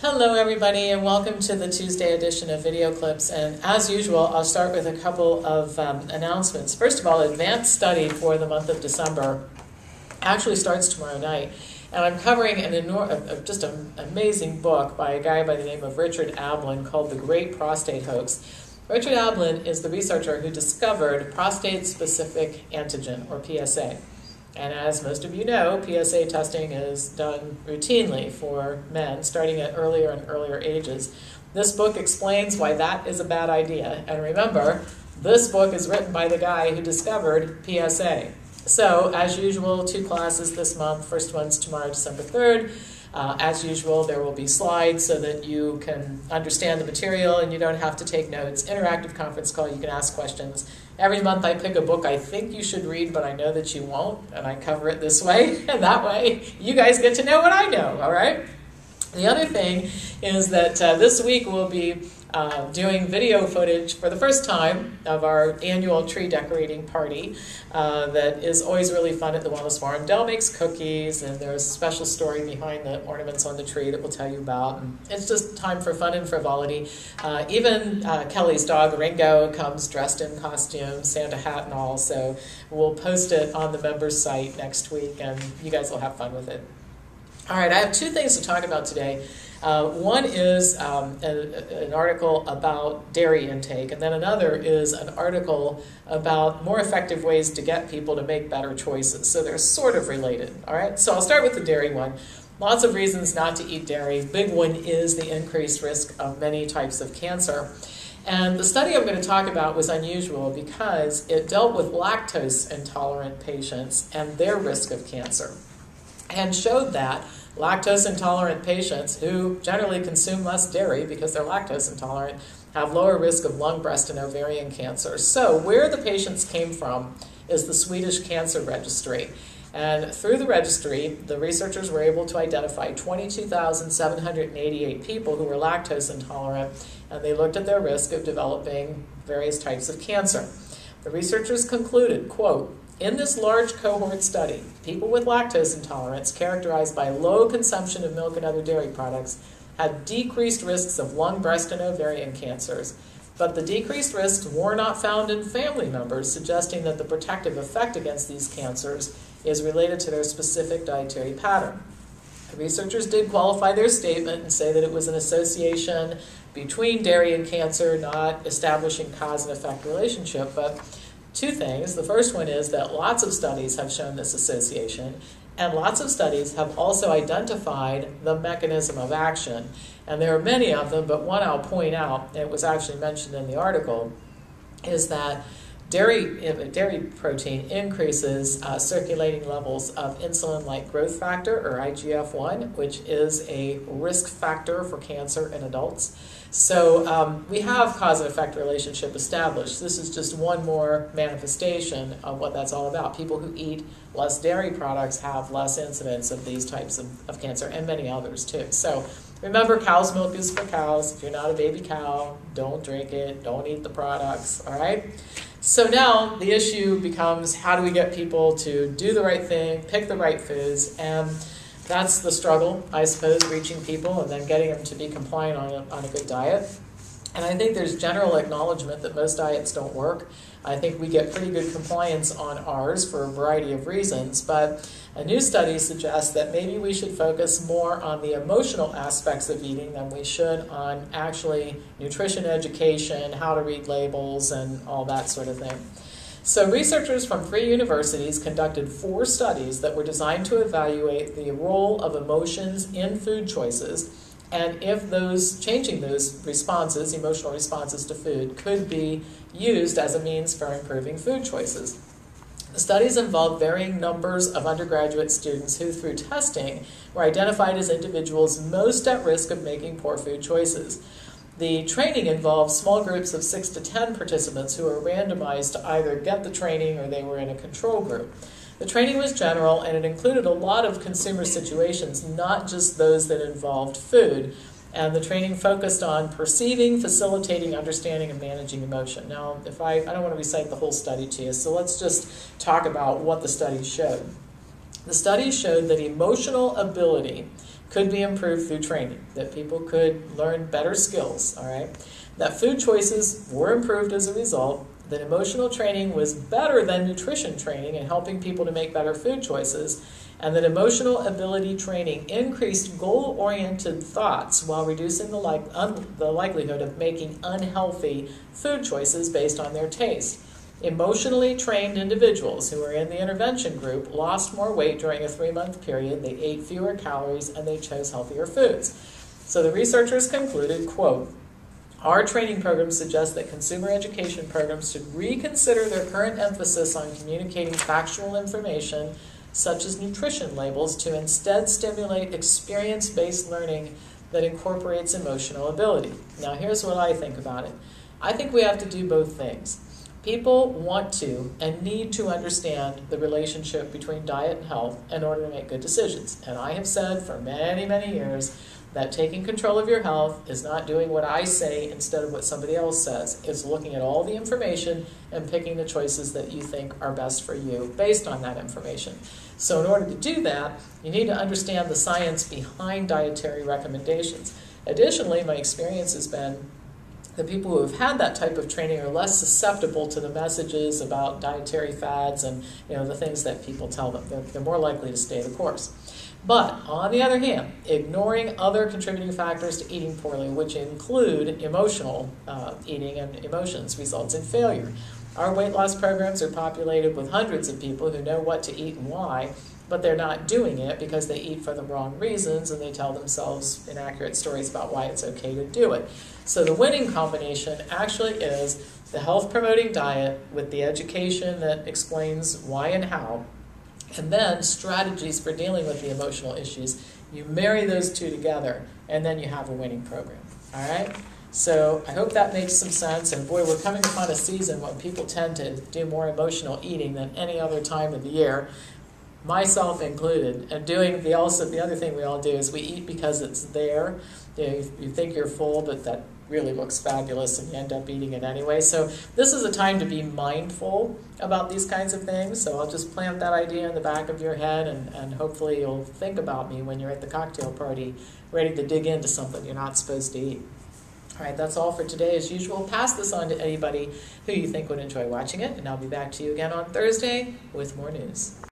Hello, everybody, and welcome to the Tuesday edition of Video Clips. And as usual, I'll start with a couple of um, announcements. First of all, advanced study for the month of December actually starts tomorrow night. And I'm covering an enor- just an amazing book by a guy by the name of Richard Ablin called The Great Prostate Hoax. Richard Ablin is the researcher who discovered prostate specific antigen, or PSA. And as most of you know, PSA testing is done routinely for men starting at earlier and earlier ages. This book explains why that is a bad idea. And remember, this book is written by the guy who discovered PSA. So, as usual, two classes this month. First one's tomorrow, December 3rd. Uh, as usual, there will be slides so that you can understand the material and you don't have to take notes. Interactive conference call, you can ask questions. Every month I pick a book I think you should read, but I know that you won't, and I cover it this way. And that way, you guys get to know what I know, all right? The other thing is that uh, this week we'll be uh, doing video footage for the first time of our annual tree decorating party uh, that is always really fun at the Wellness Forum. Dell makes cookies, and there's a special story behind the ornaments on the tree that we'll tell you about. And it's just time for fun and frivolity. Uh, even uh, Kelly's dog, Ringo, comes dressed in costume, Santa hat and all, so we'll post it on the members site next week, and you guys will have fun with it. All right, I have two things to talk about today. Uh, one is um, a, an article about dairy intake, and then another is an article about more effective ways to get people to make better choices. So they're sort of related. All right, so I'll start with the dairy one. Lots of reasons not to eat dairy. Big one is the increased risk of many types of cancer. And the study I'm going to talk about was unusual because it dealt with lactose intolerant patients and their risk of cancer and showed that Lactose intolerant patients who generally consume less dairy because they're lactose intolerant have lower risk of lung, breast, and ovarian cancer. So, where the patients came from is the Swedish Cancer Registry. And through the registry, the researchers were able to identify 22,788 people who were lactose intolerant, and they looked at their risk of developing various types of cancer. The researchers concluded, quote, in this large cohort study, people with lactose intolerance characterized by low consumption of milk and other dairy products had decreased risks of lung, breast, and ovarian cancers, but the decreased risks were not found in family members, suggesting that the protective effect against these cancers is related to their specific dietary pattern. The researchers did qualify their statement and say that it was an association between dairy and cancer, not establishing cause and effect relationship, but two things. The first one is that lots of studies have shown this association, and lots of studies have also identified the mechanism of action. And there are many of them, but one I'll point out, it was actually mentioned in the article, is that dairy, dairy protein increases uh, circulating levels of insulin like growth factor, or IGF 1, which is a risk factor for cancer in adults. So um, we have cause and effect relationship established. This is just one more manifestation of what that's all about. People who eat less dairy products have less incidence of these types of, of cancer and many others too. So remember, cow's milk is for cows. If you're not a baby cow, don't drink it, don't eat the products, all right? So now the issue becomes how do we get people to do the right thing, pick the right foods, and that's the struggle, I suppose, reaching people and then getting them to be compliant on a, on a good diet. And I think there's general acknowledgement that most diets don't work. I think we get pretty good compliance on ours for a variety of reasons, but a new study suggests that maybe we should focus more on the emotional aspects of eating than we should on actually nutrition education, how to read labels, and all that sort of thing. So, researchers from three universities conducted four studies that were designed to evaluate the role of emotions in food choices and if those changing those responses, emotional responses to food, could be used as a means for improving food choices. The studies involved varying numbers of undergraduate students who, through testing, were identified as individuals most at risk of making poor food choices. The training involved small groups of six to ten participants who were randomized to either get the training or they were in a control group. The training was general and it included a lot of consumer situations, not just those that involved food. And the training focused on perceiving, facilitating, understanding, and managing emotion. Now, if I, I don't want to recite the whole study to you, so let's just talk about what the study showed. The study showed that emotional ability could be improved through training, that people could learn better skills, all right? That food choices were improved as a result, that emotional training was better than nutrition training in helping people to make better food choices, and that emotional ability training increased goal oriented thoughts while reducing the, like, un- the likelihood of making unhealthy food choices based on their taste. Emotionally trained individuals who were in the intervention group lost more weight during a three month period, they ate fewer calories, and they chose healthier foods. So the researchers concluded, quote, our training program suggests that consumer education programs should reconsider their current emphasis on communicating factual information, such as nutrition labels, to instead stimulate experience based learning that incorporates emotional ability. Now, here's what I think about it I think we have to do both things. People want to and need to understand the relationship between diet and health in order to make good decisions. And I have said for many, many years that taking control of your health is not doing what I say instead of what somebody else says. It's looking at all the information and picking the choices that you think are best for you based on that information. So, in order to do that, you need to understand the science behind dietary recommendations. Additionally, my experience has been the people who have had that type of training are less susceptible to the messages about dietary fads and you know the things that people tell them. They're, they're more likely to stay the course. But on the other hand, ignoring other contributing factors to eating poorly, which include emotional uh, eating and emotions, results in failure. Our weight loss programs are populated with hundreds of people who know what to eat and why, but they're not doing it because they eat for the wrong reasons and they tell themselves inaccurate stories about why it's okay to do it. So the winning combination actually is the health promoting diet with the education that explains why and how, and then strategies for dealing with the emotional issues. You marry those two together, and then you have a winning program. All right? So I hope that makes some sense. And boy, we're coming upon a season when people tend to do more emotional eating than any other time of the year myself included, and doing the also the other thing we all do is we eat because it's there. You, know, you, you think you're full, but that really looks fabulous, and you end up eating it anyway. So this is a time to be mindful about these kinds of things. So I'll just plant that idea in the back of your head, and, and hopefully you'll think about me when you're at the cocktail party, ready to dig into something you're not supposed to eat. All right, that's all for today. As usual, pass this on to anybody who you think would enjoy watching it, and I'll be back to you again on Thursday with more news.